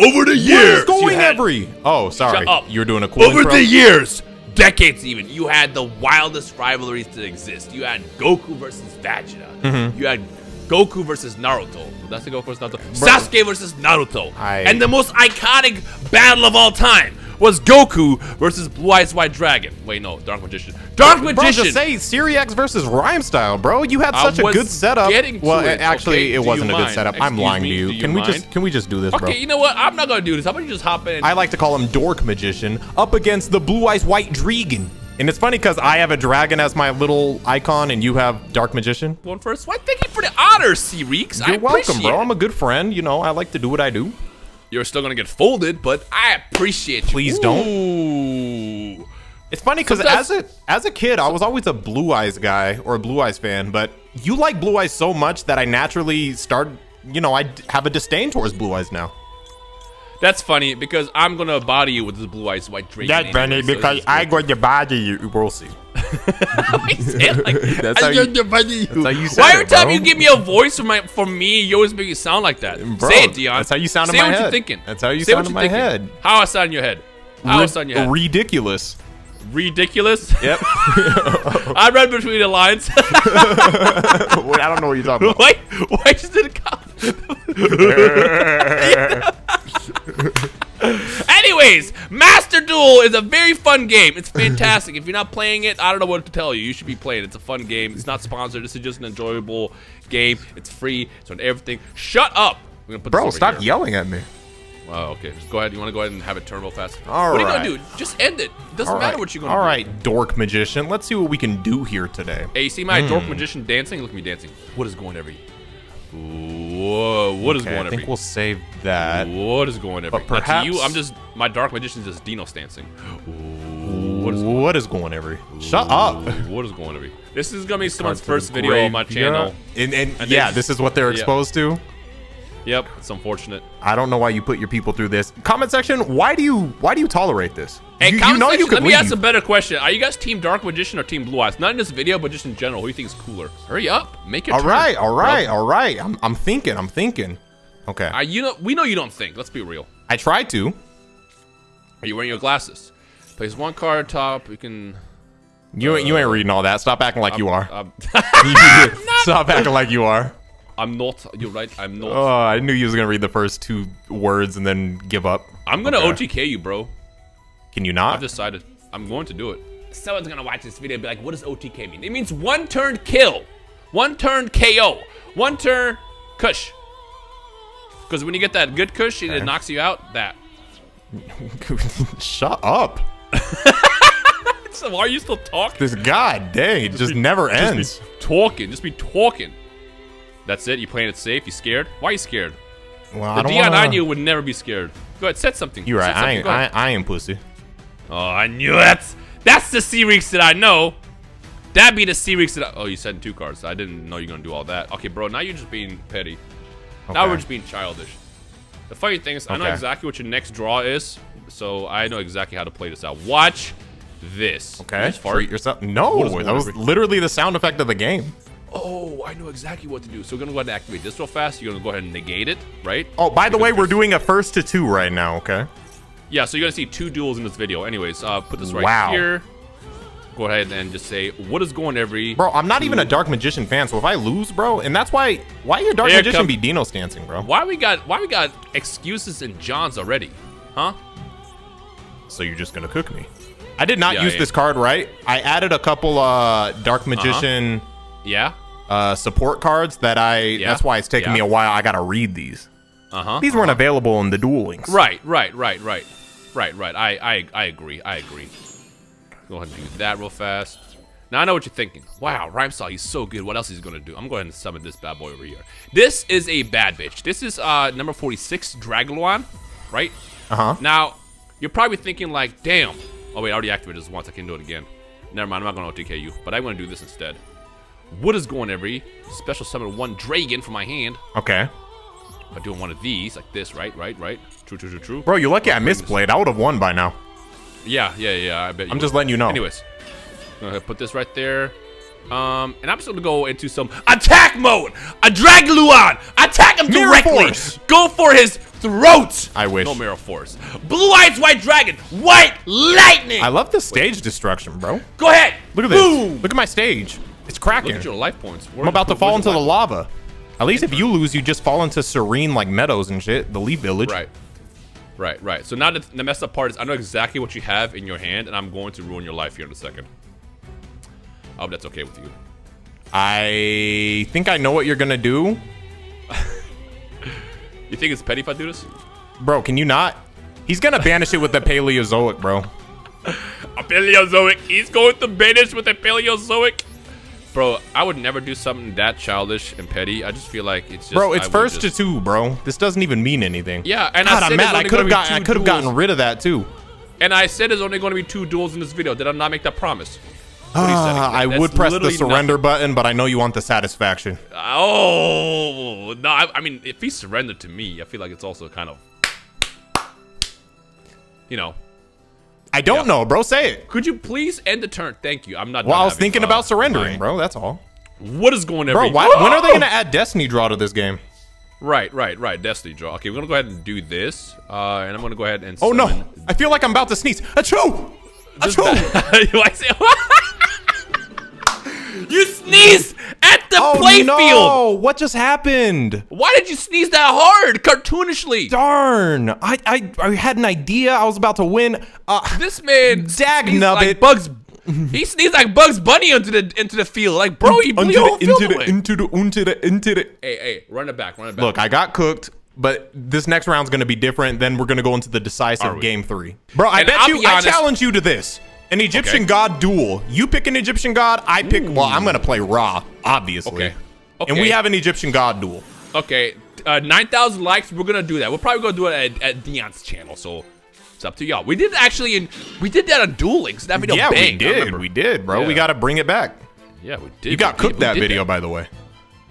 Over the years, is going you had- every? Oh, sorry. Shut up. You were doing a cooling Over pro? the years, decades even, you had the wildest rivalries to exist. You had Goku versus Vegeta. Mm-hmm. You had Goku versus Naruto. That's the Goku versus Naruto. Sasuke versus Naruto. I- And the most iconic battle of all time was Goku versus Blue Eyes White Dragon. Wait, no, Dark Magician. Dark Magician. Bro, just say Seereax versus Rhymestyle, bro. You had such a good setup. getting to well, it, actually, okay? it wasn't a good mind? setup. I'm lying me, to you. you Can we just can we just do this, bro? okay, you know what? I'm not gonna do this. How about you just hop in? I like to call him Dork Magician up against the Blue Eyes White Dragon. And it's funny because I have a dragon as my little icon, and you have Dark Magician. one first. Why? Thank you for the honor, Reeks. You're welcome, bro. it. I'm a good friend. You know, I like to do what I do. You're still gonna get folded, but I appreciate you. Please don't. It's funny because as a as a kid, I was always a Blue Eyes guy or a Blue Eyes fan, but you like Blue Eyes so much that I naturally start. You know, I have a disdain towards Blue Eyes now. That's funny because I'm gonna body you with this blue eyes white dragon. That's funny anyway, so because I good. going to body you. We'll see. Why you say it like? That's how you- going to body you. That's how you Why it, every time bro. you give me a voice from my from me, you always make it sound like that? Bro, say it, Dion. that's how you sound in say my what you're thinking. That's how you say sound in my thinking. head. How I sound in your head? How I sound in your head? Ridiculous. Ridiculous. Yep. I read between the lines. I don't know what you're talking about. why? Why just did it come? Anyways, Master Duel is a very fun game. It's fantastic. if you're not playing it, I don't know what to tell you. You should be playing. it. It's a fun game. It's not sponsored. This is just an enjoyable game. It's free. It's on everything. Shut up. We're gonna put Bro, stop here. yelling at me. Oh, okay. Just go ahead. You want to go ahead and have it turn real fast? All what are you gonna do? Just end it. It doesn't All matter right. what you're gonna do. All right, dork magician. Let's see what we can do here today. Hey, you see my Hmm. dork magician dancing? Look at me dancing. What is going every? Whoa! What is Okay, going I think every? we'll save that. What is going every? But Now, perhaps- you, I'm just my dark magician's just Dino dancing. Ooh, What is, what is going every? Shut up. What is going every? This is gonna be someone's Cards to the first video on my channel. And, and, And yeah, this is what they're yeah. exposed to. Yep, it's unfortunate. I don't know why you put your people through this. Comment section. Why do you why do you tolerate this? Hey, you, you know section, you let me leave. ask a better question. Are you guys Team Dark Magician or Team Blue Eyes? Not in this video, but just in general. Who do you think is cooler? Hurry up, make it. all right, all right, all right. I'm I'm thinking. I'm thinking. Okay. Uh, you know, we know you don't think. Let's be real. I tried to. Are you wearing your glasses? Place one card top. You can. You ain't you ain't reading all that. Stop acting like you are. I'm, Stop acting like you are. I'm not. You're right. I'm not. Oh, I knew you was gonna read the first two words and then give up. I'm gonna okay. OTK you, bro. Can you not? I've decided. I'm going to do it. Someone's gonna watch this video and be like, what does OTK mean? It means one turn kill. One turn KO. One turn kush. Because when you get that good kush and it knocks you out, that. Shut up. So why are you still talking? This god dang, it just, never Just ends. be talking. Just be talking. That's it. You playing it safe. You scared? Why are you scared? Well, The I don't Dion I wanna- knew would never be scared. Go ahead, set something. You're right. I ain't, I, I am pussy. Oh, I knew it. That's the Seereax that I know. That'd be the Seereax that I... Oh, you sent two cards. I didn't know you're going to do all that. Okay, bro, now you're just being petty. Okay. Now we're just being childish. The funny thing is, I know exactly what your next draw is, so I know exactly how to play this out. Watch this. Okay. You. Treat yourself. No, that was literally the sound effect of the game. Oh, I know exactly what to do. So we're going to go ahead and activate this real fast. You're going to go ahead and negate it, right? Oh, by the way, we're doing a first to two right now. Okay. Yeah, so you're gonna see two duels in this video. Anyways, uh, put this right Wow. here. Go ahead and just say, what is going every... Bro, I'm not even a Dark Magician fan, so if I lose, bro, and that's why why your Dark Here Magician be Dino stancing, bro? Why we got why we got excuses and Johns already? Huh? So you're just gonna cook me? I did not Yeah, use yeah. this card right. I added a couple uh Dark Magician Yeah? uh support cards that I. Yeah. That's why it's taking me a while. I gotta read these. Uh-huh. These weren't available in the Duel Links. Right, right, right, right. Right, right. I, I I agree. I agree. Go ahead and do that real fast. Now I know what you're thinking. Wow, Rhymestyle, he's so good. What else is he gonna do? I'm going to summon this bad boy over here. This is a bad bitch. This is uh number 46, Dragluon, right? Uh huh. Now, you're probably thinking like, damn. Oh wait, I already activated this once. I can do it again. Never mind, I'm not gonna OTK you, but I'm gonna do this instead. What is going every special summon one dragon from my hand Okay. By doing one of these like this, right, right, right. True, true, true, true. Bro, you're lucky I misplayed. I would have won by now. Yeah, yeah, yeah. I bet. You I'm would. just letting you know. Anyways, put this right there. Um, and I'm just gonna go into some attack mode. A Dragluon. Attack him Mirror directly. Force. Go for his throat. I wish. No mirror force. Blue eyes white dragon. White lightning. I love the stage destruction, bro. go ahead. Look at this. Boom. Look at my stage. It's cracking. Look at your life points. I'm about to fall into the lava. At least if you lose, you just fall into serene like meadows and shit. The Leaf Village. Right. Right, right. So now the, the messed up part is I know exactly what you have in your hand, and I'm going to ruin your life here in a second. I hope that's okay with you. I think I know what you're gonna do, You think it's petty if I do this? bro. Can you not? He's gonna banish it with the Paleozoic, bro. A Paleozoic. He's going to banish with a Paleozoic. Bro, I would never do something that childish and petty. I just feel like it's just. Bro, it's I first just- to two, bro. This doesn't even mean anything. Yeah, and God, I I'm said mad. I could have gotten. I could have gotten rid of that too. And I said there's only going to be two duels in this video. Did I not make that promise? What are you saying? Ah, I would press the surrender nothing. button, but I know you want the satisfaction. Oh no! I, I mean, if he surrendered to me, I feel like it's also kind of, you know. I don't know, bro. Say it. Could you please end the turn? Thank you. I'm not. Well, I was thinking about surrendering, bro. That's all. What is going on, Bro, why, when are they gonna add Destiny Draw to this game? Right, right, right. Destiny draw. Okay, we're gonna go ahead and do this, uh, and I'm gonna go ahead and. Oh no! I feel like I'm about to sneeze. Achoo! Achoo! I say- you sneezed at the Oh playfield. no! What just happened? Why did you sneeze that hard, cartoonishly? Darn! I, I I had an idea. I was about to win. Uh, This man Dag nubbit. like Bugs. he sneezed like Bugs Bunny into the into the field. Like, bro, he blew into the whole field into the into the into the into the. Hey, hey, run it back, run it back. Look, I got cooked, but this next round's gonna be different. Then we're gonna go into the decisive game three, bro. I And bet I'll you. I challenge you to this: an Egyptian Okay. god duel. You pick an Egyptian god. I pick. Well, I'm gonna play Ra, obviously. Okay. okay. And we have an Egyptian god duel. Okay, uh, 9,000 likes. We're gonna do that. We're probably gonna do it at, at Dion's channel. So it's up to y'all. We did actually, in we did that on Duel Links. That video yeah, we banged, I did. We did, bro. We gotta bring it back. Yeah, we did. You got We did- cooked we that did video, by the way.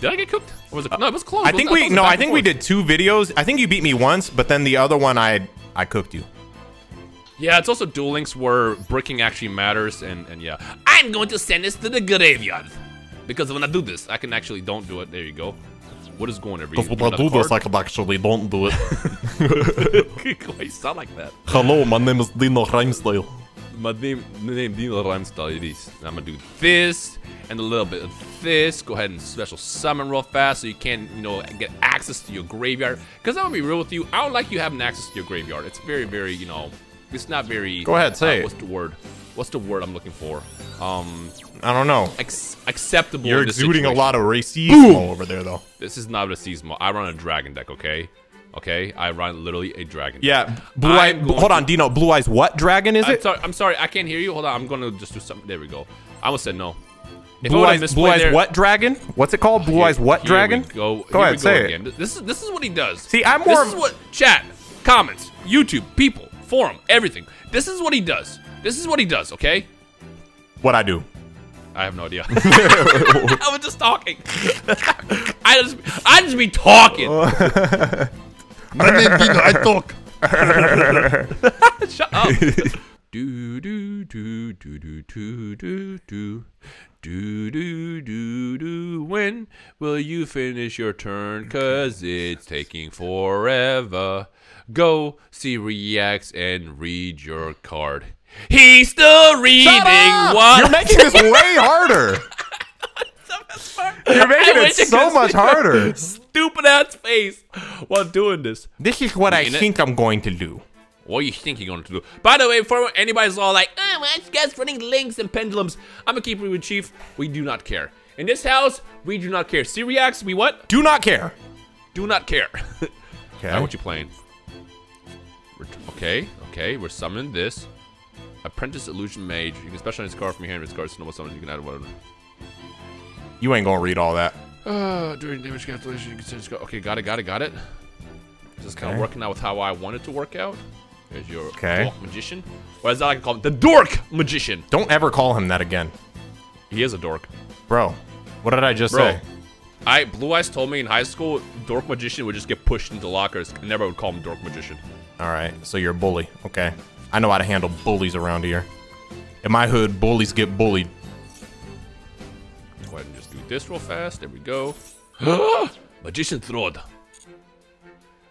Did I get cooked? Or was it? No, it was close. I think was- we no, I think we did two videos. I think you beat me once, but then the other one I I cooked you. Yeah, it's also Duel Links where bricking actually matters, and and yeah, I'm going to send this to the graveyard because when I do this, I can actually don't do it. There you go. What is going every? Because when I do this, I can actually don't do it. Why you sound like that? Hello, my name is Dino Rhymestyle. My name, my name Dino Rhymestyle it is. I'm gonna do this and a little bit of this. Go ahead and special summon real fast so you can, you know, get access to your graveyard. Because I'm gonna be real with you, I don't like you having access to your graveyard. It's very, very, you know, it's not very. Go ahead, say uh. What's the word? What's the word I'm looking for? Um, I don't know. ex- acceptable. You're exuding a lot of racism over there, though. This is not a seasonal. I run a dragon deck, okay? Okay, I run literally a dragon. deck. Yeah, blue eye. Hold on, Dino. Blue eyes. What dragon is I'm it? sorry. I'm sorry. I can't hear you. Hold on. I'm gonna just do something. There we go. I almost said no. If Blue eyes. Blue eyes. there- What dragon? What's it called? Blue Here- eyes. What dragon? go. Go Here ahead, we say it. This is this is what he does. See, I'm more This of- is what chat, comments, YouTube, people, forum, everything. This is what he does. This is what he does. Okay. What I do? I have no idea. I was just talking. I just I just be talking. My name Dino. I talk. Shut up. do do do do do do do do do do do do. When will you finish your turn? Cause it's taking forever. Go Seereax and read your card. He's still reading what? You're making this way harder. You're making I it so much harder. your Stupid ass face while doing this. This is what I Mean it. think I'm going to do. What do you think you're going to do? By the way, for anybody's all like, oh, why you guys running links and pendulums? I'm a keeper with Chief. We do not care. In this house, we do not care. Seereax, we what? Do not care. Do not care. Okay. Now what you playing? Okay, okay, we're summoning this. Apprentice Illusion Mage. You can specialize card from your hand. It's card to summon, you can add whatever. You ain't gonna read all that. Uh, during damage calculation, you can send this. Okay, got it, got it, got it. This is kind of working out with how I want it to work out. There's your Okay. dork magician. Or as I like to call him, the dork magician. Don't ever call him that again. He is a dork. Bro, what did I just Bro, say? I Blue Eyes told me in high school, dork magician would just get pushed into lockers. I never would call him dork magician. All right, so you're a bully. Okay. I know how to handle bullies around here. In my hood, bullies get bullied. Go ahead and just do this real fast. There we go. Magician's Rod.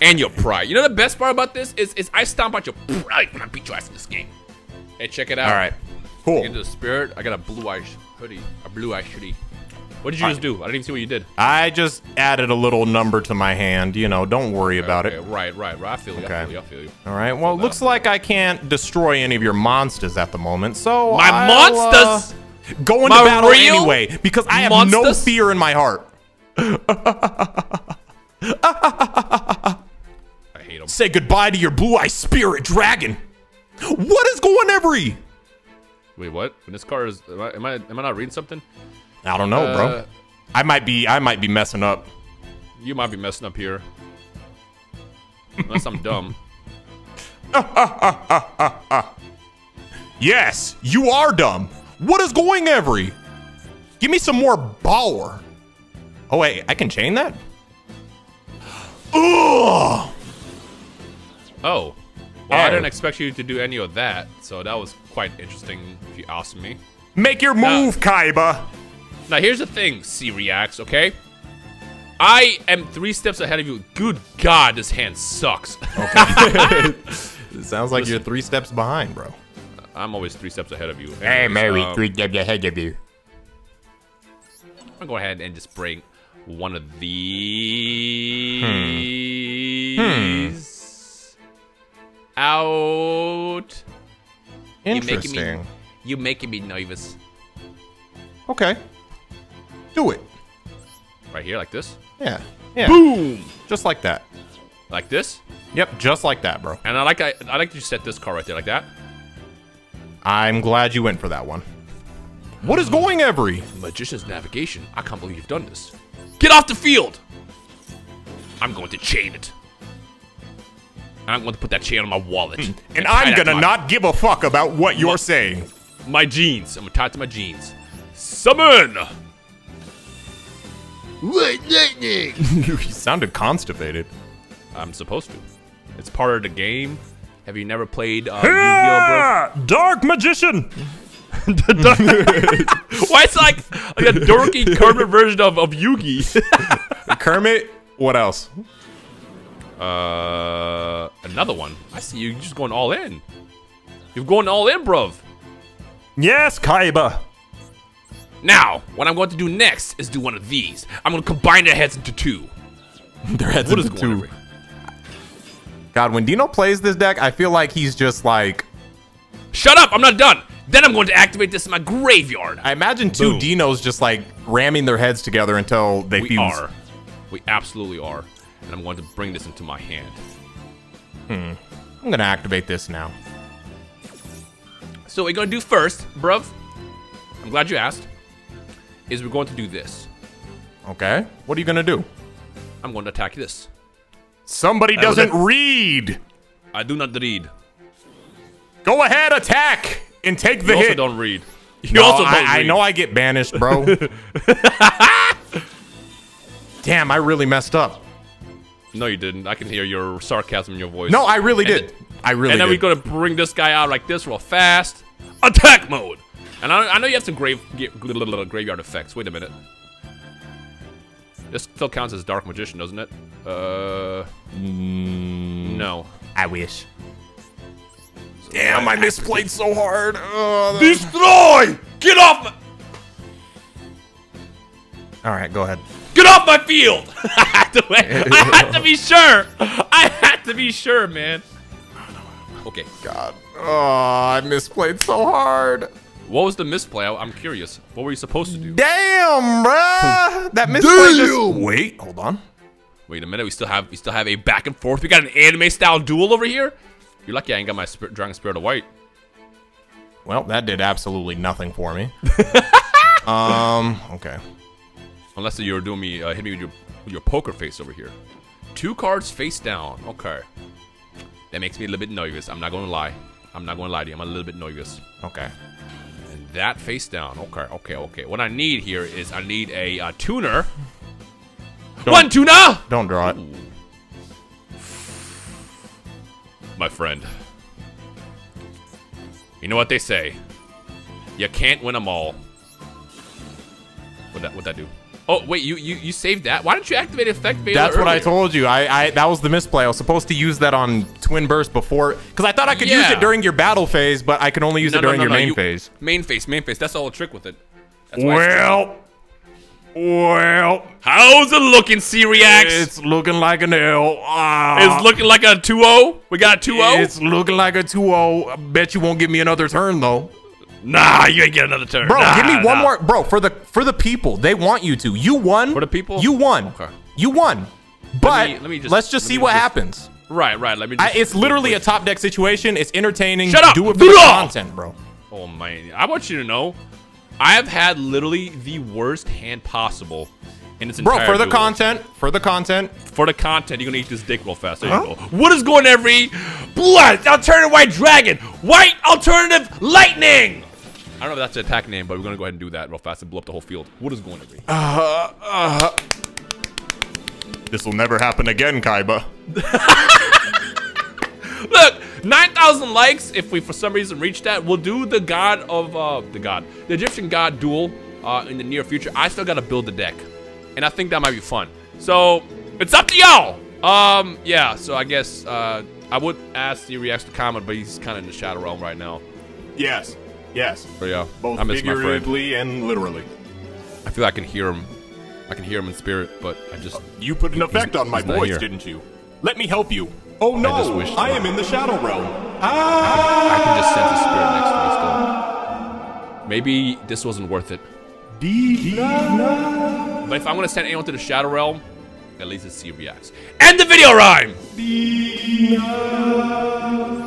And your pride. You know the best part about this is, is I stomp out your pride when I beat your ass in this game. Hey, check it out. All right. Cool. Into the spirit, I got a blue eye hoodie. A blue eye hoodie. What did you just do? I didn't even see what you did. I just added a little number to my hand. You know, don't worry about okay, it. Right, right, right. I feel you. I Okay. feel you. I feel you. All right. Well, it looks like I can't destroy any of your monsters at the moment. So My I'll, monsters? uh, go into My battle anyway because I have no fear in my heart. Say goodbye to your blue eye spirit dragon. What is going every? Wait, what? When this car is, am I, am I, am I not reading something? I don't know, bro. Uh, I might be. I might be messing up. You might be messing up here. Unless I'm dumb. Yes, you are dumb. What is going every? Give me some more power. Oh wait, I can chain that. Ugh. Oh. Well, I Oh. didn't expect you to do any of that, so that was quite interesting if you ask me. Make your move, Kaiba. Now, here's the thing, Seereax, okay? I am three steps ahead of you. Good God, this hand sucks. It sounds like you're three steps behind, bro. I'm always three steps ahead of you. Hey, Anyways, Mary, um, three steps ahead of you. I'm gonna go ahead and just bring one of these out. You making me, Interesting. you making me nervous. Okay. Do it. Right here, like this. Yeah. Yeah. Boom! Just like that. Like this. Yep, just like that, bro. And I like I, I like to set this car right there, like that. I'm glad you went for that one. What is going every? Magician's navigation. I can't believe you've done this. Get off the field! I'm going to chain it. And I'm going to put that chain on my wallet. And tie I'm gonna not give a fuck about what you're What? saying. My jeans. I'm gonna tie it to my jeans. Summon! What lightning? you sounded constipated. I'm supposed to. It's part of the game. Have you never played uh, Yu-Gi-Oh, Dark magician. Why it's like, like a dorky Kermit version of, of Yugi? Kermit. What else? uh, another one. I see you just going all in. You're going all in, bruv. Yes, Kaiba. Now, what I'm going to do next is do one of these. I'm going to combine their heads into two. Their heads What into two. God, when Dino plays this deck, I feel like he's just like. Shut up! I'm not done. Then I'm going to activate this in my graveyard. I imagine two Boom. Dinos just like ramming their heads together until they we fuse. are. We absolutely are. And I'm going to bring this into my hand. Hmm. I'm gonna activate this now. So what we're going to do first, bruv, I'm glad you asked, is we're going to do this. Okay. What are you gonna do? I'm going to attack this. Somebody was doesn't read. I do not read. Go ahead, attack and take the You also hit. don't read. You No, also don't I, I know I get banished, bro. Damn, I really messed up. No, you didn't. I can hear your sarcasm in your voice. No, I really And did. I really did. and then we're going to bring this guy out like this real fast. Attack mode! And I, I know you have some grave, g- little graveyard effects. Wait a minute. This still counts as Dark Magician, doesn't it? Uh, Mm. no. I wish. Damn, I misplayed so hard. Ugh. Destroy! Get off my... All right, go ahead. Get off my field! I had to, I had to be sure. I had to be sure, man. Okay. God. Oh, I misplayed so hard. What was the misplay? I, I'm curious. What were you supposed to do? Damn, bruh. That misplay just... Wait, hold on. Wait a minute. We still have we still have a back and forth. We got an anime style duel over here. You're lucky I ain't got my spirit, Dragon Spirit of White. Well, that did absolutely nothing for me. um, okay. Unless you're doing me uh, hit me with your with your poker face over here. two cards face down. Okay. That makes me a little bit nervous. I'm not gonna lie. I'm not gonna lie to you. I'm a little bit nervous. Okay. And that face down. Okay, okay, okay. What I need here is I need a uh, tuner. One tuner! Don't draw it. My friend. You know what they say. You can't win them all. What'd that, what'd that do? Oh, wait, you, you, you saved that? Why didn't you activate effect Veiler That's what I told you. I, I that was the misplay. I was supposed to use that on Twin Burst before, because I thought I could use it during your battle phase, but I can only use No, it during no, your no, main you- phase. Main phase, main phase. That's all the trick with it. That's Well, well, How's it looking, Seereax? it's looking like an L. Ah, It's looking like a 2-0. We got a 2-0? It's looking like a 2-0. I bet you won't give me another turn though. Nah, you ain't get another turn. Bro, Nah, give me one nah. more, bro. For the for the people, they want you to. You won. For the people? you won. Okay. You won. But me- let me just- let's just let see what just- happens. Right, right. Let me I, just... it's literally a top deck situation. It's entertaining. Shut up! Do it for the content, bro. Oh, man. I want you to know, I have had literally the worst hand possible in its Bro, entire for the duel. content, for the content. For the content, you're gonna eat this dick real fast. There you go. What is going every blood alternative white dragon? White alternative lightning! I don't know if that's the attack name, but we're gonna go ahead and do that real fast and blow up the whole field. What is going every? This will never happen again, Kaiba. Look, 9,000 likes. If we for some reason reach that, we'll do the god of uh, the god, the Egyptian god duel uh, in the near future. I still gotta build the deck, and I think that might be fun. So it's up to y'all. Um, yeah. So I guess uh, I would ask the reacts to comment, but he's kind of in the shadow realm right now. Yes, yes. But yeah, Both I miss my friend. figuratively and literally. I feel I can hear him. I can hear him in spirit, but I just You put an effect on my voice, didn't you? Let me help you. Oh no, wish- I am in the shadow realm. Ah! I can just sense his spirit next to me still. Maybe this wasn't worth it. But if I'm gonna send anyone to the Shadow Realm, at least let's see if he reacts. End the video rhyme! Uh,